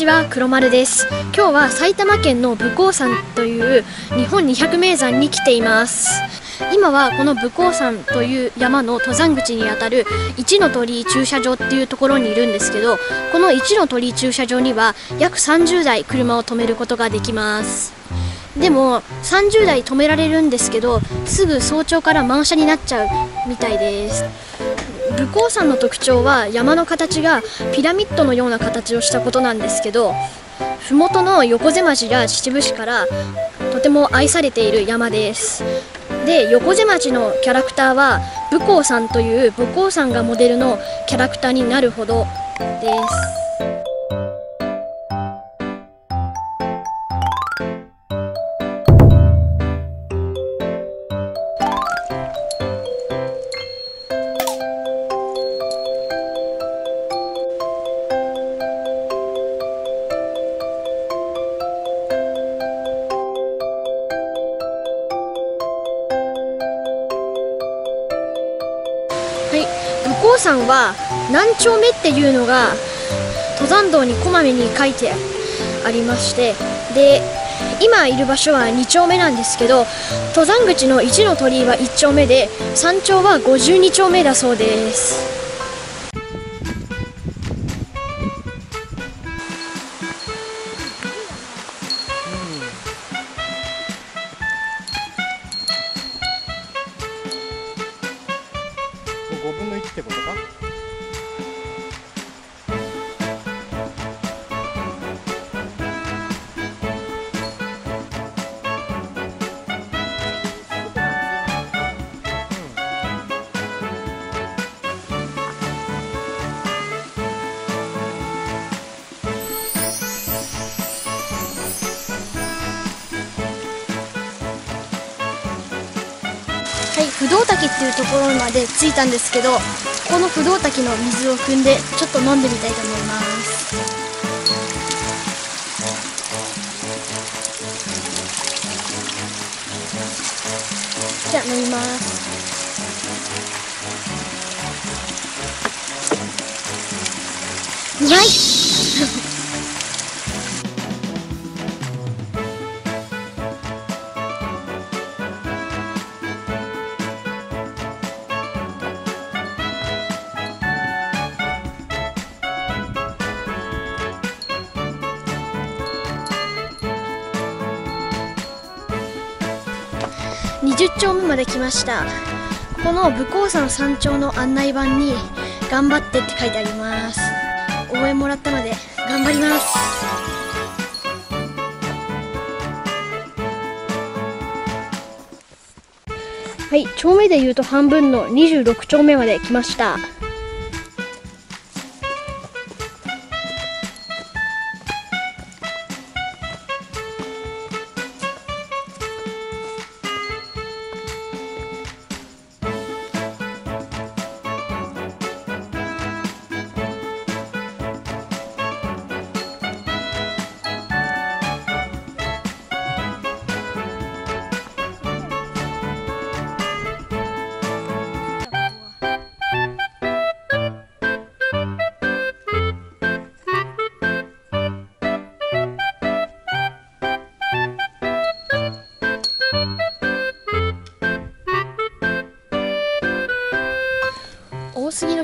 ちは黒丸です。今日は埼玉県の武甲山という日本200名山に来ています。今はこの武甲山という山の登山口にあたる一の鳥居駐車場っていうところにいるんですけどこの一の鳥居駐車場には約30台車を止めることができます。でも30台止められるんですけどすぐ早朝から満車になっちゃうみたいです。武甲山の特徴は山の形がピラミッドのような形をしたことなんですけど麓の横瀬町や秩父市からとても愛されている山です。で横瀬町のキャラクターは武甲山という武甲山がモデルのキャラクターになるほどです。さんは何丁目っていうのが登山道にこまめに書いてありましてで今いる場所は2丁目なんですけど登山口の1の鳥居は1丁目で山頂は52丁目だそうです。不動滝っていうところまで着いたんですけどこの不動滝の水を汲んでちょっと飲んでみたいと思います。じゃあ飲みます。うまい20丁目まで来ました。この武甲山山頂の案内板に「頑張って」って書いてあります。応援もらったので頑張ります。はい丁目で言うと半分の26丁目まで来ました。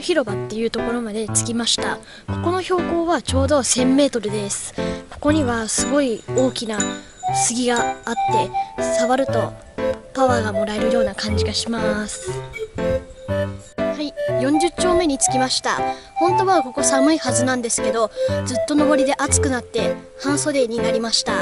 広場っていうところまで着きました。ここの標高はちょうど 1000m です。ここにはすごい大きな杉があって触るとパワーがもらえるような感じがします。はい40丁目に着きました。本当はここ寒いはずなんですけどずっと上りで暑くなって半袖になりました。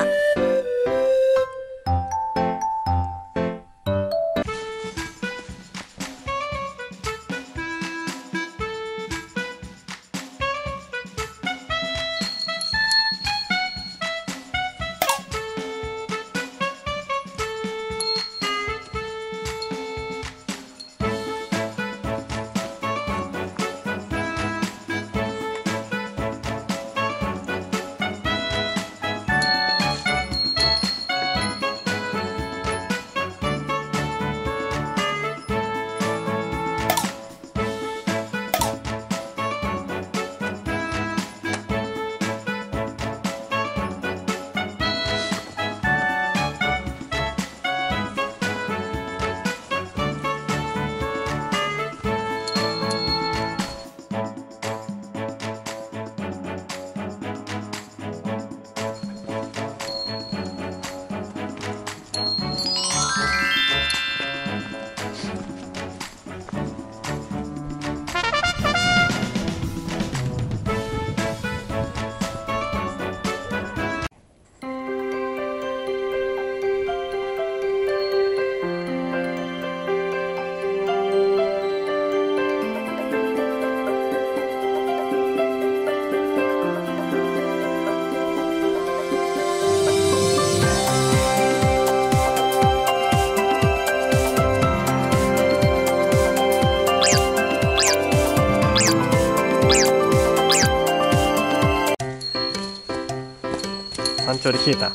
山頂で消えた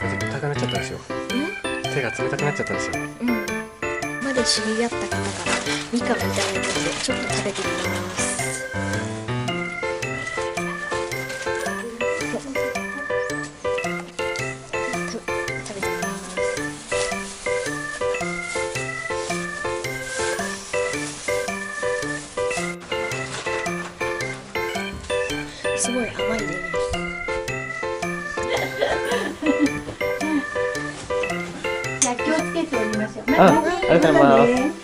手が冷たくなっちゃったでしょ手が冷たくなっちゃったでしょうん。まで知り合った方からみかんをいただいでちょっと食べてみますすごい甘いです じゃあ気をつけておりましょう。あありがとうございます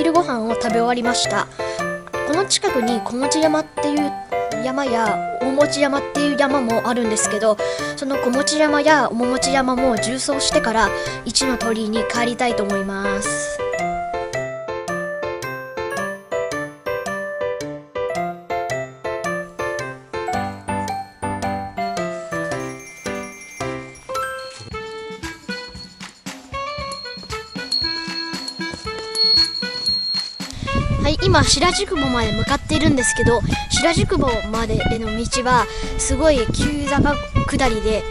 昼ご飯を食べ終わりました。この近くに小持山っていう山や大餅山っていう山もあるんですけど、その小持山や大餅山も縦走してから一の鳥居に帰りたいと思います。今白宿坊まで向かっているんですけど白宿坊までへの道はすごい急坂下りで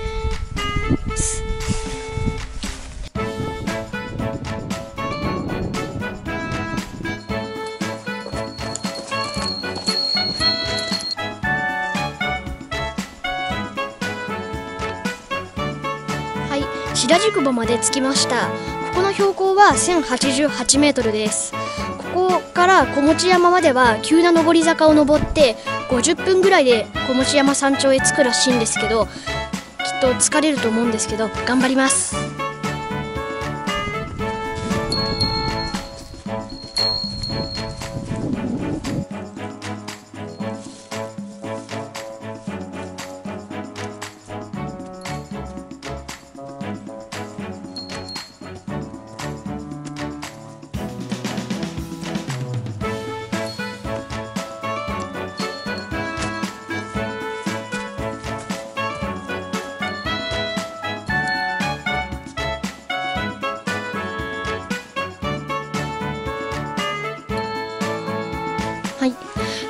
はい白宿坊まで着きました。ここの標高は1088メートルです。から小持山までは急な上り坂を登って50分ぐらいで小持山山頂へ着くらしいんですけどきっと疲れると思うんですけど頑張ります。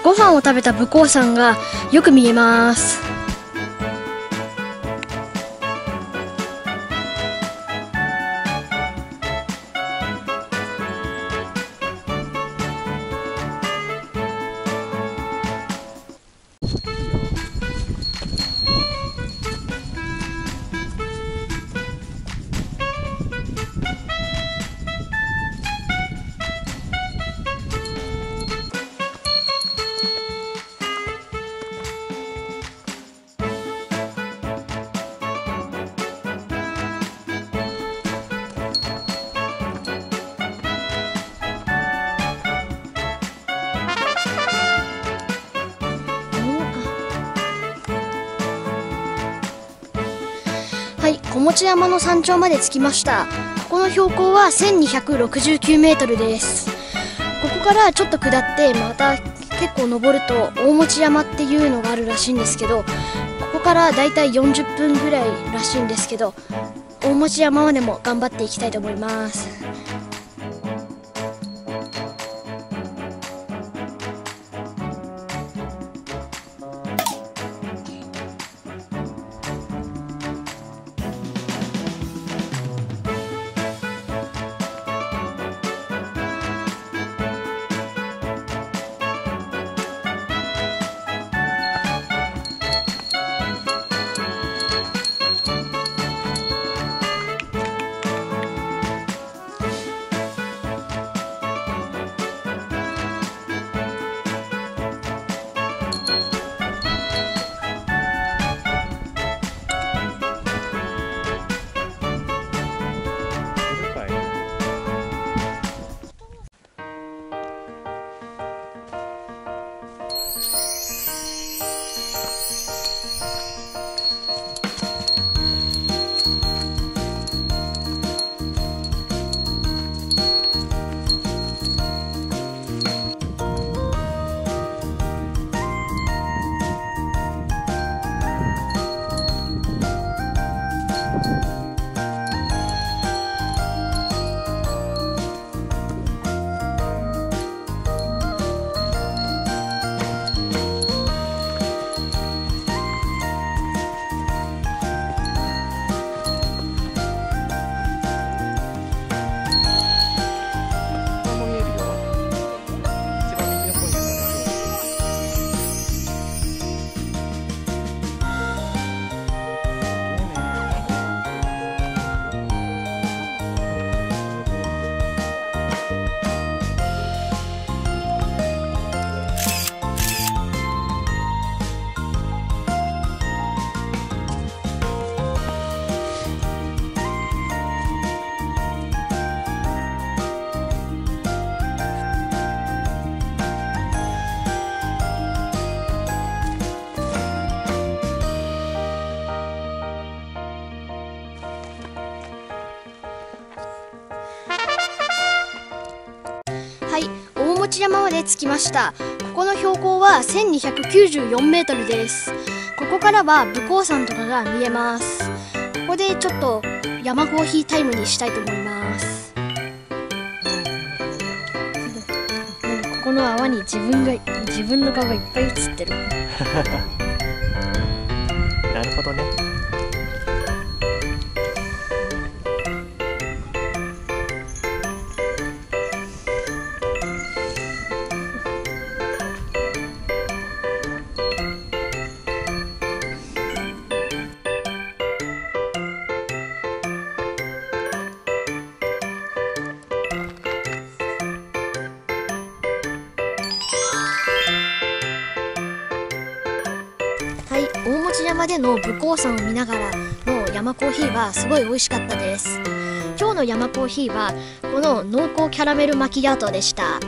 ご飯を食べた武甲山がよく見えます。小持山の山頂まで着きました。ここの標高は1269メートルです。ここからちょっと下って、また結構登ると大持山っていうのがあるらしいんですけど、ここからだいたい40分ぐらいらしいんですけど、大持山までも頑張っていきたいと思います。着きました。ここの標高は1294メートルです。ここからは武甲山とかが見えます。ここでちょっと山コーヒータイムにしたいと思います。なんかここの泡に自分が自分の顔がいっぱい映ってる。なるほどね。大持山での武甲山を見ながらの山コーヒーはすごい美味しかったです。今日の山コーヒーはこの濃厚キャラメルマキアートでした。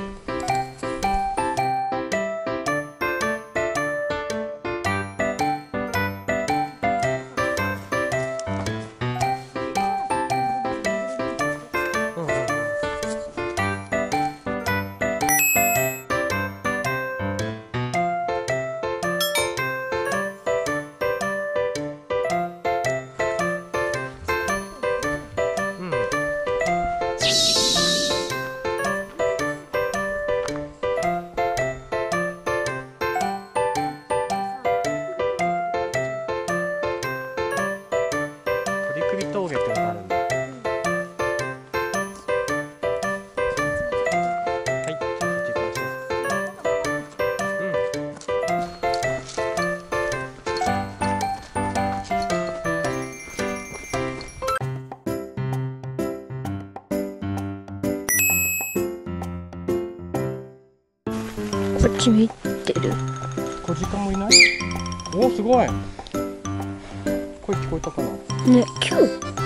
ち見てる。小鹿もいない？おお、すごい。声聞こえたかな？ねキュー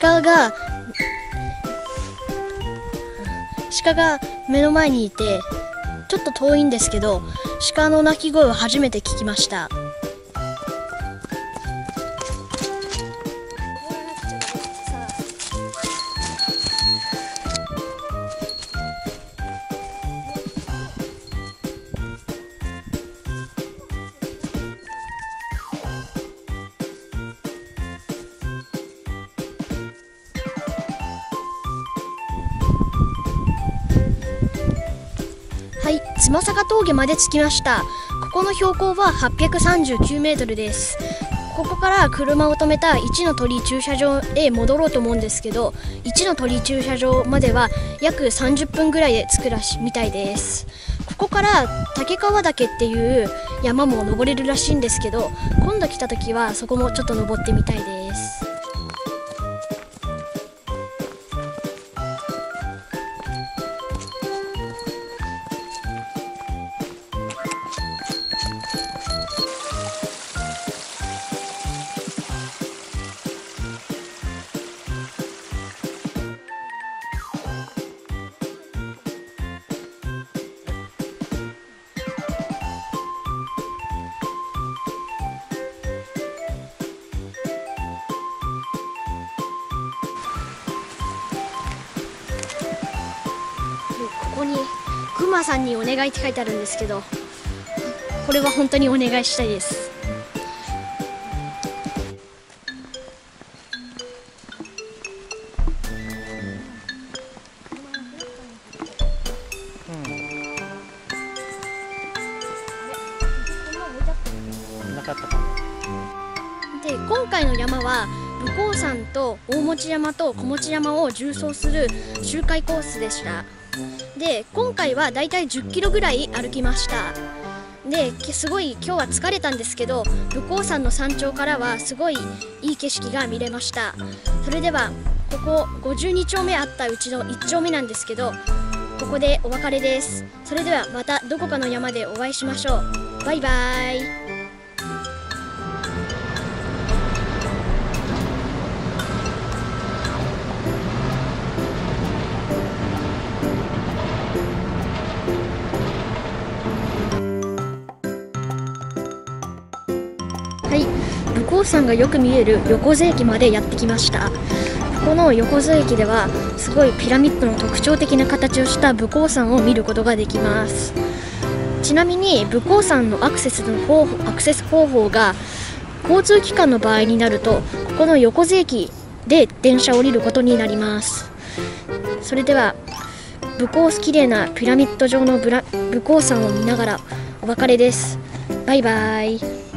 鹿が鹿が目の前にいてちょっと遠いんですけど鹿の鳴き声を初めて聞きました。峠まで着きました。ここの標高は839メートルです。ここから車を止めた1の鳥駐車場へ戻ろうと思うんですけど、1の鳥駐車場までは約30分ぐらいで着くらしみたいです。ここから竹川岳っていう山も登れるらしいんですけど、今度来た時はそこもちょっと登ってみたいです。マさんにお願いって書いてあるんですけどこれは本当にお願いしたいです。で今回の山は武甲山と大持山と小持山を縦走する周回コースでしたで今回はだいたい1 0キロぐらい歩きました。ですごい今日は疲れたんですけど武甲山の山頂からはすごいいい景色が見れました。それではここ52丁目あったうちの1丁目なんですけどここでお別れです。それではまたどこかの山でお会いしましょう。バイバーイ。武甲山がよく見える横瀬駅までやってきました。ここの横瀬駅ではすごいピラミッドの特徴的な形をした武甲山を見ることができます。ちなみに武甲山のアクセスの方法アクセス方法が交通機関の場合になるとここの横瀬駅で電車を降りることになります。それでは武甲綺麗なピラミッド状のブラ武甲山を見ながらお別れです。バイバイ。